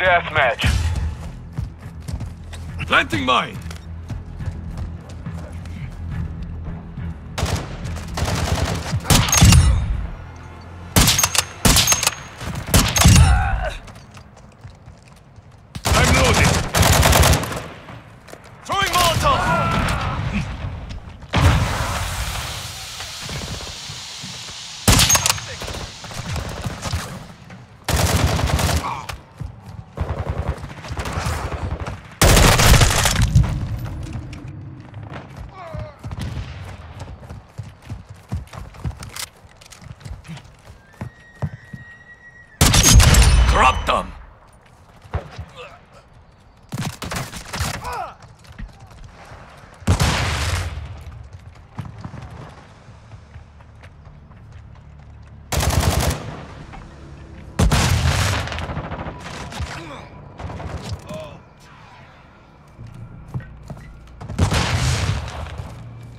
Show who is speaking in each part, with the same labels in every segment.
Speaker 1: deathmatch.
Speaker 2: Planting mine! I'm loading! Throwing Molotov! Drop them!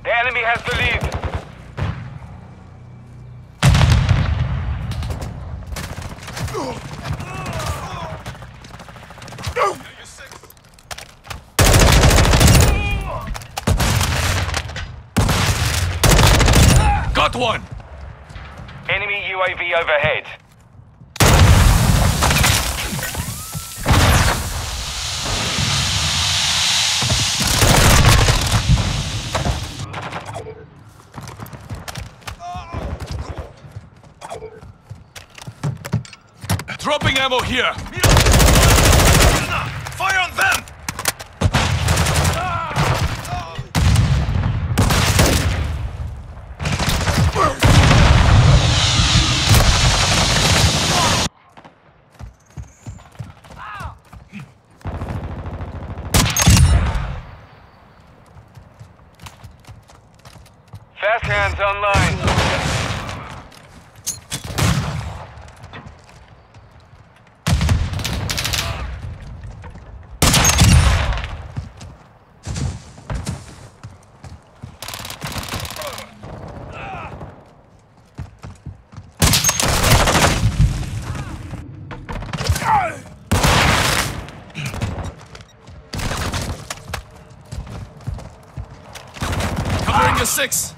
Speaker 1: The enemy has the lead.
Speaker 2: Got one!
Speaker 1: Enemy UAV overhead.
Speaker 2: Dropping ammo here! Fire on them!
Speaker 1: Fast hands online.
Speaker 2: A six!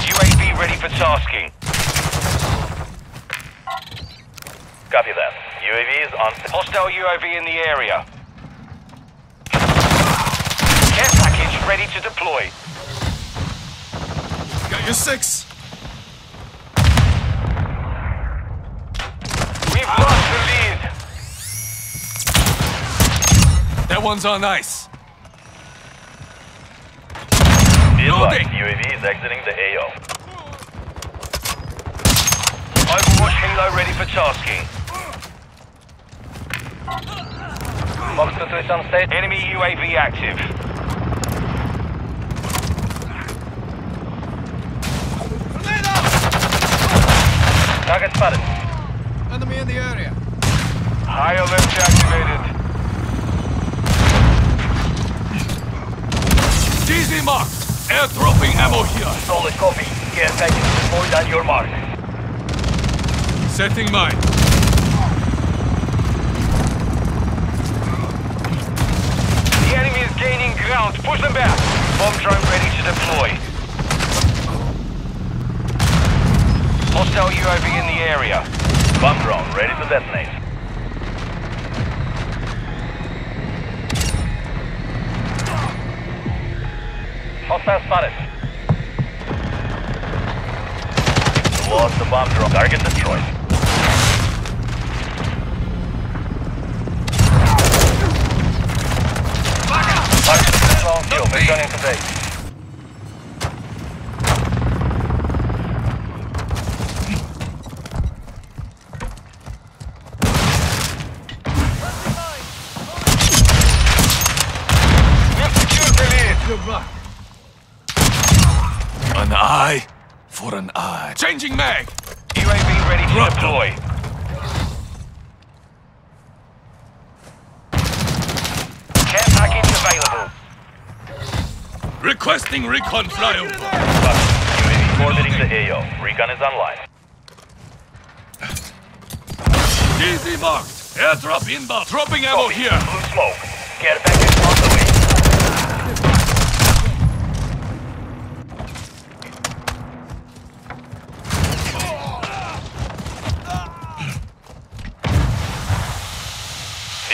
Speaker 1: UAV ready for tasking.
Speaker 3: Copy that. UAV is on.
Speaker 1: Hostile UAV in the area. Care package ready to deploy.
Speaker 2: Got your six! One's on ice.
Speaker 3: Be advised, UAV is exiting the AO.
Speaker 1: Overwatch Helo ready for tasking.
Speaker 3: Box situation state.
Speaker 1: Enemy UAV active.
Speaker 3: Target spotted.
Speaker 2: Enemy in the area.
Speaker 1: High alert activated.
Speaker 2: DZ marked! Air dropping ammo here!
Speaker 3: Solid copy. Care package deployed on your mark.
Speaker 2: Setting mine.
Speaker 1: The enemy is gaining ground. Push them back. Bomb drone ready to deploy. Hostile UAV in the area.
Speaker 3: Bomb drone ready to detonate. Hostile spotted. Lost the bomb drone. Target destroyed. Target control kill. Returning to base.
Speaker 1: We've
Speaker 2: Changing mag!
Speaker 1: UAV ready to deploy. Care package available.
Speaker 2: Requesting recon flyover.
Speaker 3: UAV orbiting the AO. Recon is online.
Speaker 2: DZ marked. Airdrop inbound. Dropping ammo
Speaker 3: Copy.
Speaker 2: here.
Speaker 3: Blue smoke. Care package on the way.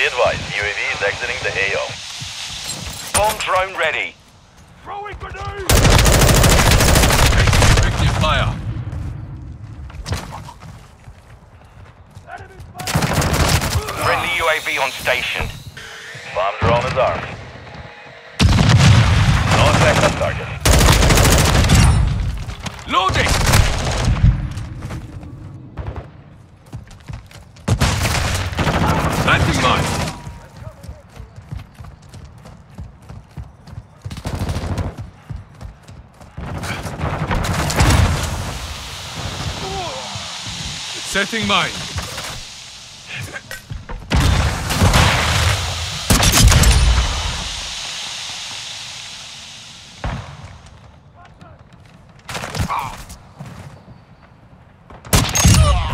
Speaker 3: Be advised, UAV is exiting the AO.
Speaker 1: Bomb drone ready.
Speaker 2: Throwing grenade. Effective fire.
Speaker 1: Friendly UAV on station.
Speaker 3: Bomb drone is armed. No effect on target.
Speaker 2: Loading. Mine. Setting mine.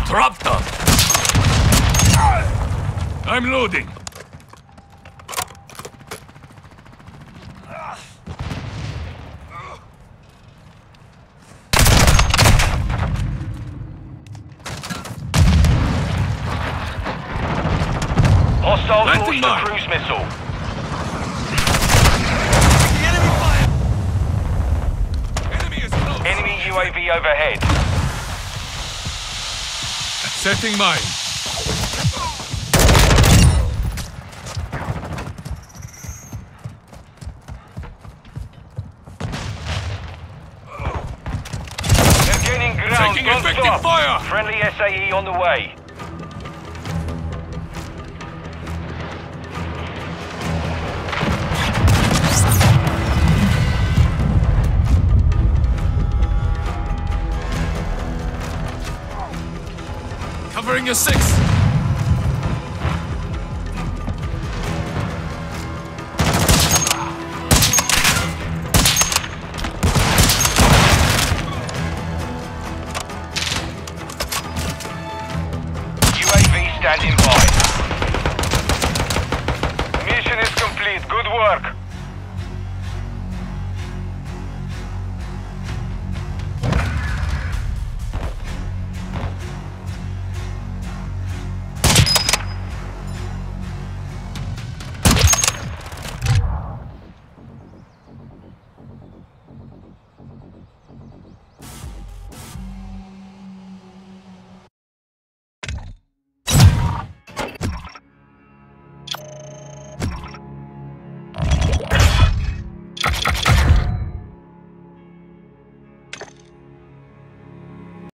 Speaker 2: Drop them. I'm loading.
Speaker 1: Hostiles
Speaker 2: Planting
Speaker 1: launched a cruise missile.
Speaker 2: Enemy is close.
Speaker 1: Enemy UAV overhead.
Speaker 2: Setting mine.
Speaker 1: They're gaining ground.
Speaker 2: Taking
Speaker 1: Don't
Speaker 2: effective fire.
Speaker 1: Friendly SAE on the way.
Speaker 2: Covering your six.